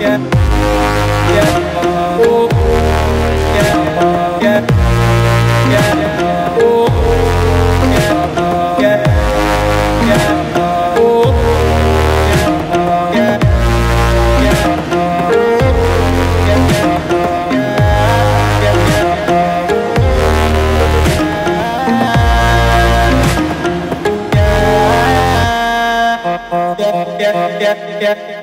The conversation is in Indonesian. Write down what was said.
yeah, yeah.